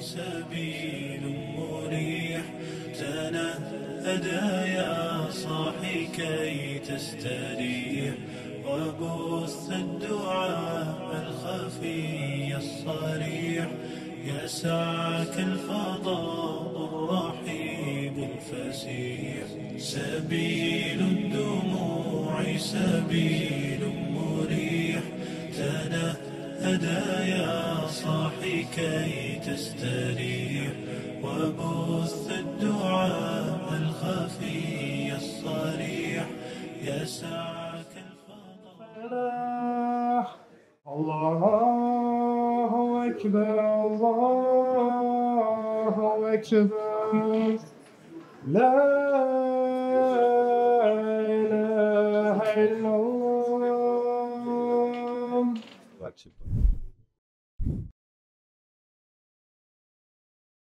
سبيل مريح. تنهدى يا صاحي كي تستريح. وبث الدعاء الخفي الصريح. يسعك الفضاء الرحيب الفسيح. سبيل الدموع سبيل غدا يا صاحي كي تستريح وبث الدعاء الخفي الصريح. يا سعك الفضل. الله أكبر الله أكبر. لا إله إلا الله. participando.